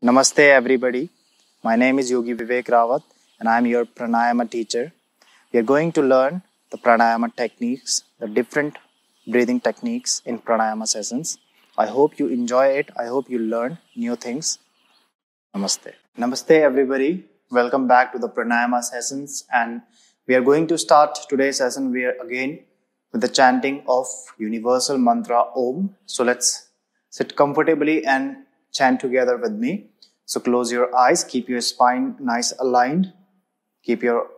Namaste, everybody. My name is Yogi Vivek Rawat, and I'm your pranayama teacher. We are going to learn the pranayama techniques, the different breathing techniques in pranayama sessions. I hope you enjoy it. I hope you learn new things. Namaste. Namaste, everybody. Welcome back to the pranayama sessions, and we are going to start today's session. We are again with the chanting of universal mantra Om. So let's sit comfortably and chant together with me. So close your eyes, keep your spine nice aligned, keep your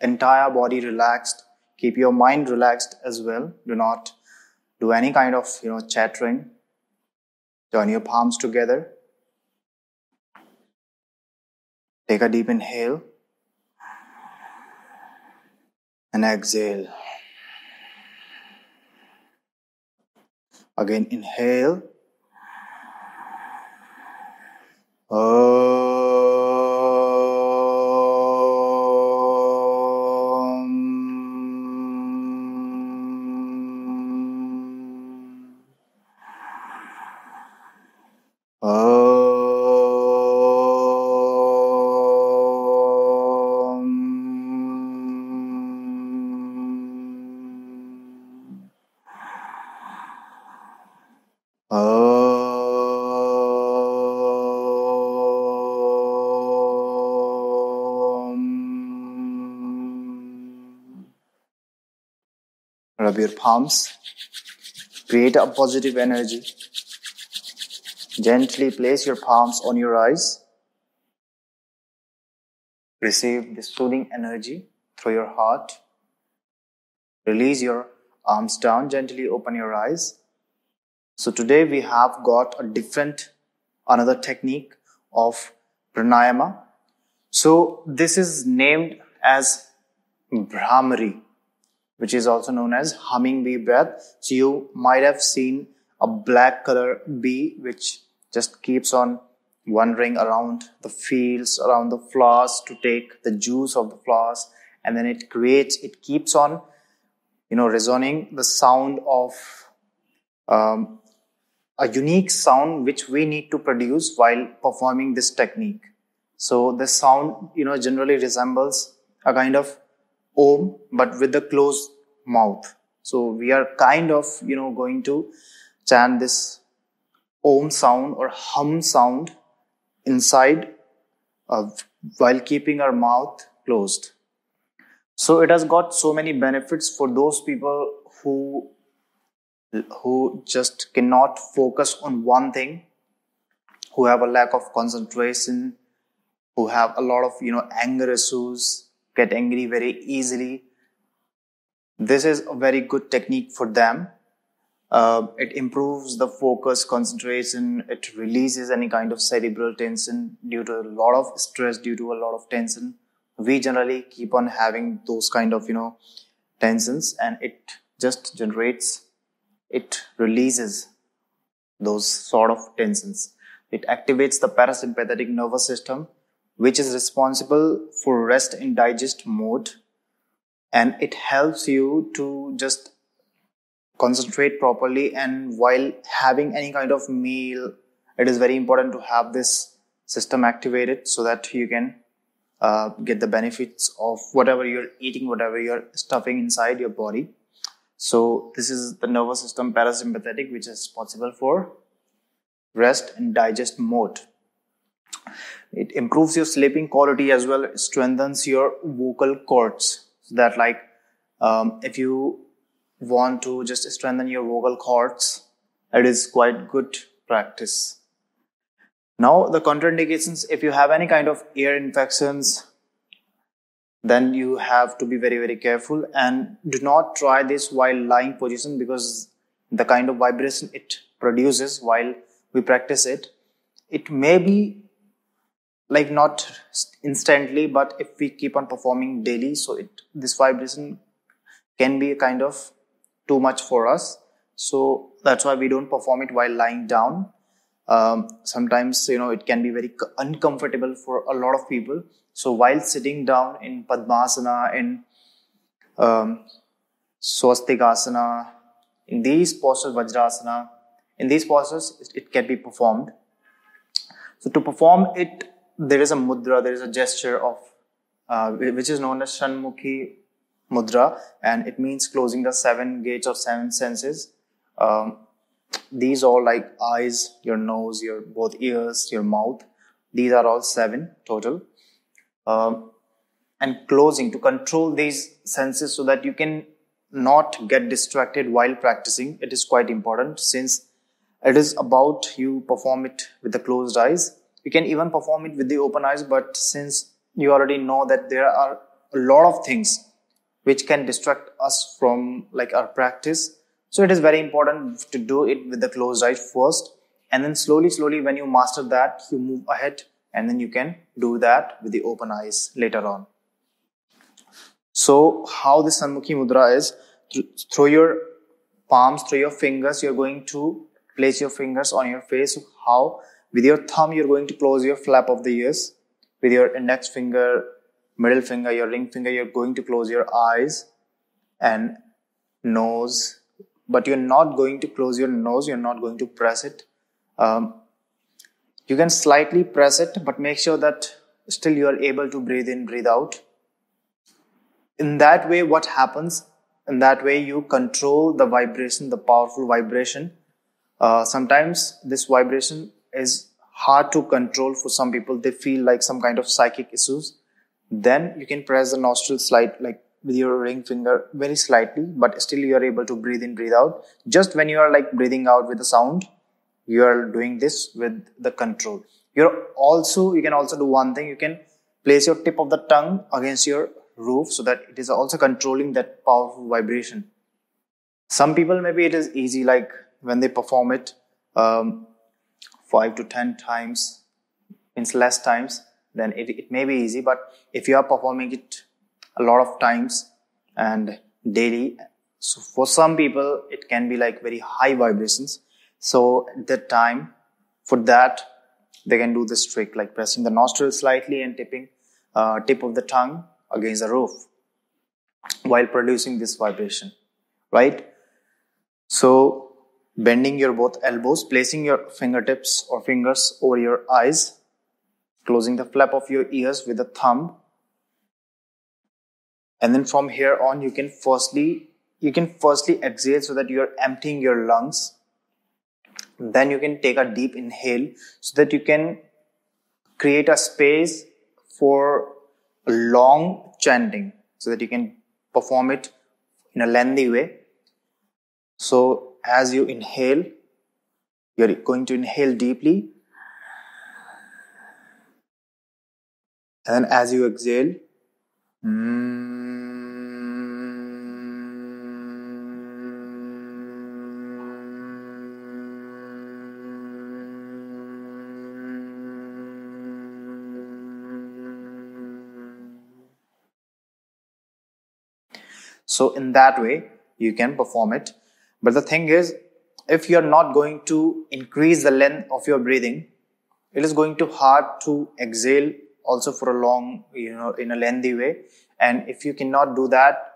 entire body relaxed, keep your mind relaxed as well. Do not do any kind of you know chattering. Join your palms together. Take a deep inhale and exhale. Again, inhale Oh. Rub your palms. Create a positive energy. Gently place your palms on your eyes. Receive the soothing energy through your heart. Release your arms down. Gently open your eyes. So today we have got a different, another technique of pranayama. So this is named as Bhramari which is also known as humming bee breath. So you might have seen a black color bee which just keeps on wandering around the fields, around the flowers to take the juice of the flowers, and then it creates, it keeps on, you know, resonating the sound of um, a unique sound which we need to produce while performing this technique. So the sound, you know, generally resembles a kind of om but with the closed mouth. So we are kind of you know going to chant this om sound or hum sound inside of while keeping our mouth closed. So it has got so many benefits for those people who who just cannot focus on one thing who have a lack of concentration who have a lot of you know anger issues get angry very easily. This is a very good technique for them. Uh, it improves the focus, concentration. It releases any kind of cerebral tension due to a lot of stress, due to a lot of tension. We generally keep on having those kind of, you know, tensions and it just generates, it releases those sort of tensions. It activates the parasympathetic nervous system which is responsible for rest and digest mode. And it helps you to just concentrate properly. And while having any kind of meal it is very important to have this system activated so that you can uh, get the benefits of whatever you're eating whatever you're stuffing inside your body. So this is the nervous system parasympathetic which is responsible for rest and digest mode it improves your sleeping quality as well. Strengthens your vocal cords. So that like um, if you want to just strengthen your vocal cords it is quite good practice. Now the contraindications if you have any kind of ear infections then you have to be very very careful and do not try this while lying position because the kind of vibration it produces while we practice it it may be like not instantly but if we keep on performing daily so it this vibration can be kind of too much for us. So that's why we don't perform it while lying down. Um, sometimes you know it can be very uncomfortable for a lot of people. So while sitting down in padmasana in um, in these postures vajrasana in these postures it can be performed. So to perform it, there is a mudra, there is a gesture of, uh, which is known as Shanmukhi mudra, and it means closing the seven gates of seven senses. Um, these are like eyes, your nose, your both ears, your mouth. These are all seven total. Um, and closing to control these senses so that you can not get distracted while practicing. It is quite important since it is about you perform it with the closed eyes. You can even perform it with the open eyes, but since you already know that there are a lot of things which can distract us from like our practice, so it is very important to do it with the closed eyes first, and then slowly, slowly, when you master that, you move ahead, and then you can do that with the open eyes later on. So, how this Shanmukhi Mudra is through your palms, through your fingers, you're going to place your fingers on your face. How? With your thumb, you're going to close your flap of the ears. With your index finger, middle finger, your ring finger, you're going to close your eyes and nose. But you're not going to close your nose, you're not going to press it. Um, you can slightly press it, but make sure that still you are able to breathe in, breathe out. In that way, what happens? In that way, you control the vibration, the powerful vibration. Uh, sometimes this vibration is hard to control for some people. They feel like some kind of psychic issues. Then you can press the nostril slight, like with your ring finger very slightly, but still you are able to breathe in, breathe out. Just when you are like breathing out with the sound, you are doing this with the control. You're also, you can also do one thing. You can place your tip of the tongue against your roof so that it is also controlling that powerful vibration. Some people, maybe it is easy, like when they perform it um, five to ten times, means less times, then it, it may be easy. But if you are performing it a lot of times and daily, so for some people, it can be like very high vibrations. So at that time, for that, they can do this trick like pressing the nostrils slightly and tipping uh, tip of the tongue against the roof while producing this vibration, right? So bending your both elbows, placing your fingertips or fingers over your eyes, closing the flap of your ears with the thumb. And then from here on, you can firstly, you can firstly exhale so that you're emptying your lungs. Then you can take a deep inhale so that you can create a space for long chanting so that you can perform it in a lengthy way. So as you inhale, you're going to inhale deeply. And then as you exhale, So in that way, you can perform it. But the thing is, if you're not going to increase the length of your breathing, it is going to hard to exhale also for a long, you know, in a lengthy way. And if you cannot do that,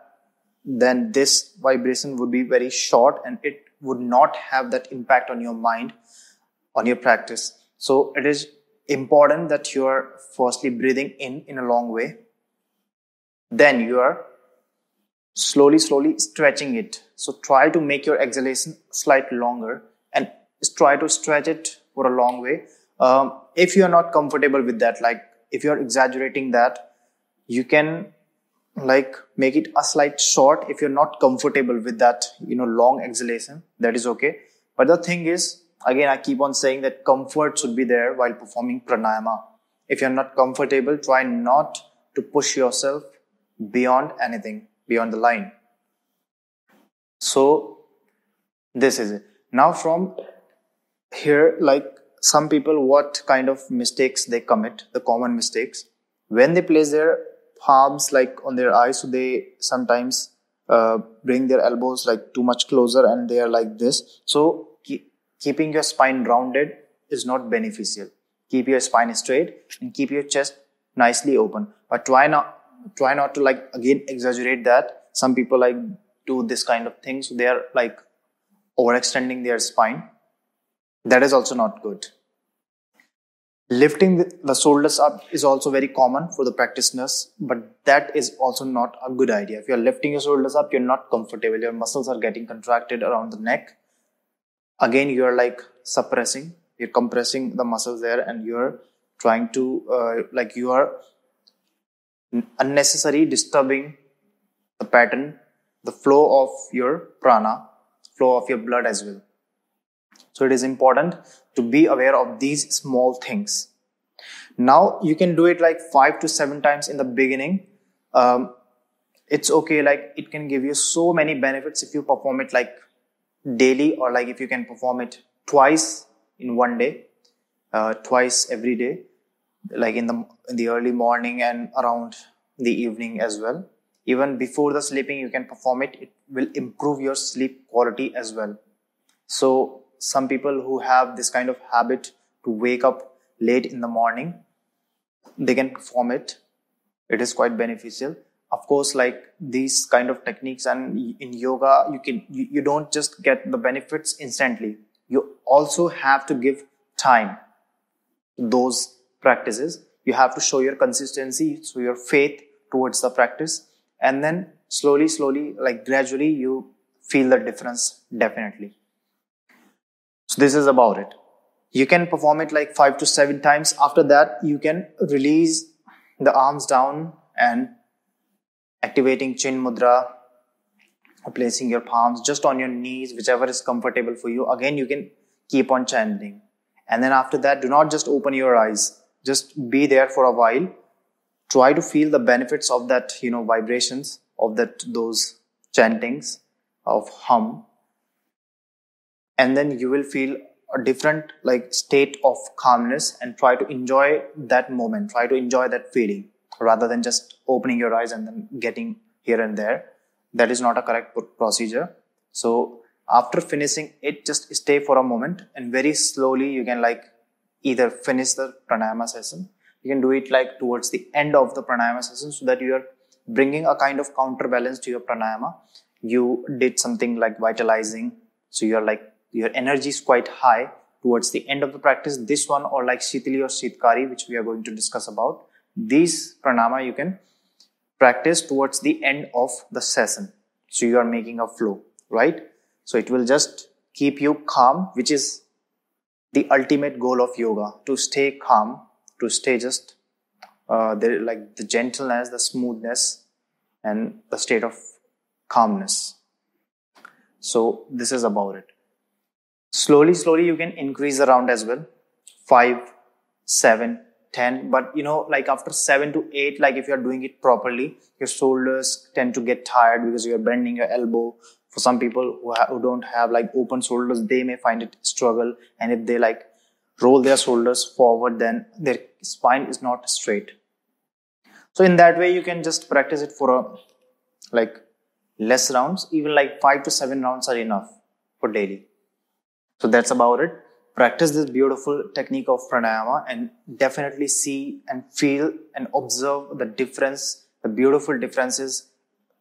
then this vibration would be very short and it would not have that impact on your mind, on your practice. So it is important that you are firstly breathing in in a long way. Then you are slowly, slowly stretching it. So try to make your exhalation slightly longer and try to stretch it for a long way. Um, if you are not comfortable with that, like if you are exaggerating that, you can like make it a slight short if you're not comfortable with that, you know, long exhalation. That is okay. But the thing is, again, I keep on saying that comfort should be there while performing pranayama. If you're not comfortable, try not to push yourself beyond anything beyond the line. So this is it. Now from here, like some people, what kind of mistakes they commit, the common mistakes. When they place their palms like on their eyes, so they sometimes uh, bring their elbows like too much closer and they are like this. So keep, keeping your spine rounded is not beneficial. Keep your spine straight and keep your chest nicely open. But try not try not to like again exaggerate that some people like do this kind of thing so they are like overextending their spine that is also not good Lifting the, shoulders up is also very common for the practitioners, but that is also not a good idea. If you're lifting your shoulders up, you're not comfortable. Your muscles are getting contracted around the neck. Again, you're like suppressing, you're compressing the muscles there, and you're trying to, uh, like, you are unnecessary disturbing the pattern, the flow of your prana, flow of your blood as well. So it is important to be aware of these small things. Now you can do it like five to seven times in the beginning. Um, it's okay. Like it can give you so many benefits if you perform it like daily or like if you can perform it twice in one day, uh, twice every day, like in the in the early morning and around the evening as well. Even before the sleeping, you can perform it. It will improve your sleep quality as well. So some people who have this kind of habit to wake up late in the morning, they can perform it. It is quite beneficial. Of course, like these kind of techniques and in yoga, you can, you, you don't just get the benefits instantly. You also have to give time to those practices. You have to show your consistency, so your faith towards the practice. And then slowly, slowly, like gradually, you feel the difference definitely. So this is about it. You can perform it like five to seven times. After that, you can release the arms down and activating chin mudra, placing your palms just on your knees, whichever is comfortable for you. Again, you can keep on chanting. And then after that, do not just open your eyes. Just be there for a while. Try to feel the benefits of that, you know, vibrations of that, those chantings of hum. And then you will feel a different like state of calmness and try to enjoy that moment try to enjoy that feeling rather than just opening your eyes and then getting here and there. That is not a correct procedure. So after finishing it just stay for a moment and very slowly you can like either finish the pranayama session you can do it like towards the end of the pranayama session so that you are bringing a kind of counterbalance to your pranayama you did something like vitalizing so you're like your energy is quite high towards the end of the practice. This one or like Shitali or Shitkari, which we are going to discuss about, these pranayama you can practice towards the end of the session. So you are making a flow, right? So it will just keep you calm, which is the ultimate goal of yoga, to stay calm, to stay just uh, the, like the gentleness, the smoothness, and the state of calmness. So this is about it. Slowly, slowly you can increase the round as well. Five, seven, ten. But you know, like after seven to eight, like if you're doing it properly, your shoulders tend to get tired because you're bending your elbow. For some people who, ha- who don't have like open shoulders, they may find it struggle. And if they like roll their shoulders forward, then their spine is not straight. So in that way, you can just practice it for a like less rounds. Even like five to seven rounds are enough for daily. So that's about it. Practice this beautiful technique of pranayama and definitely see and feel and observe the difference, the beautiful differences,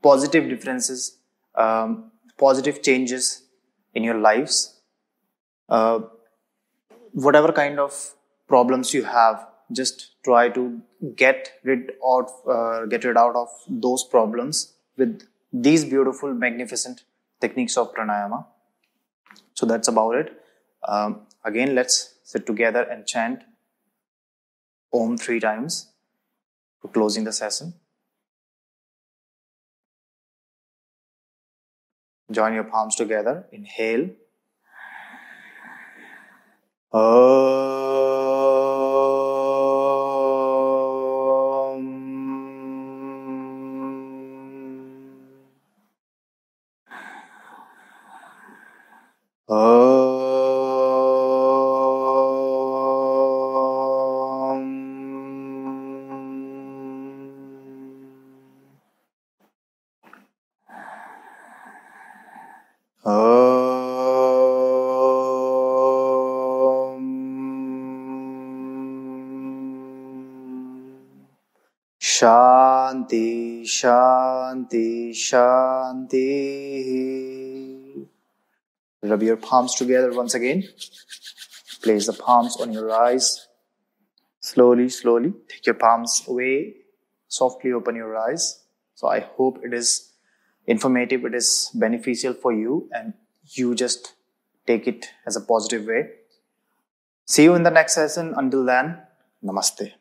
positive differences, um, positive changes in your lives. Uh, whatever kind of problems you have, just try to get rid of uh, get rid out of those problems with these beautiful, magnificent techniques of pranayama. So that's about it. Um, again, let's sit together and chant Om three times for closing the session. Join your palms together. Inhale. Uh, Shanti, Shanti. Rub your palms together once again. Place the palms on your eyes. Slowly, slowly, take your palms away. Softly open your eyes. So I hope it is informative, it is beneficial for you, and you just take it as a positive way. See you in the next session. Until then, namaste.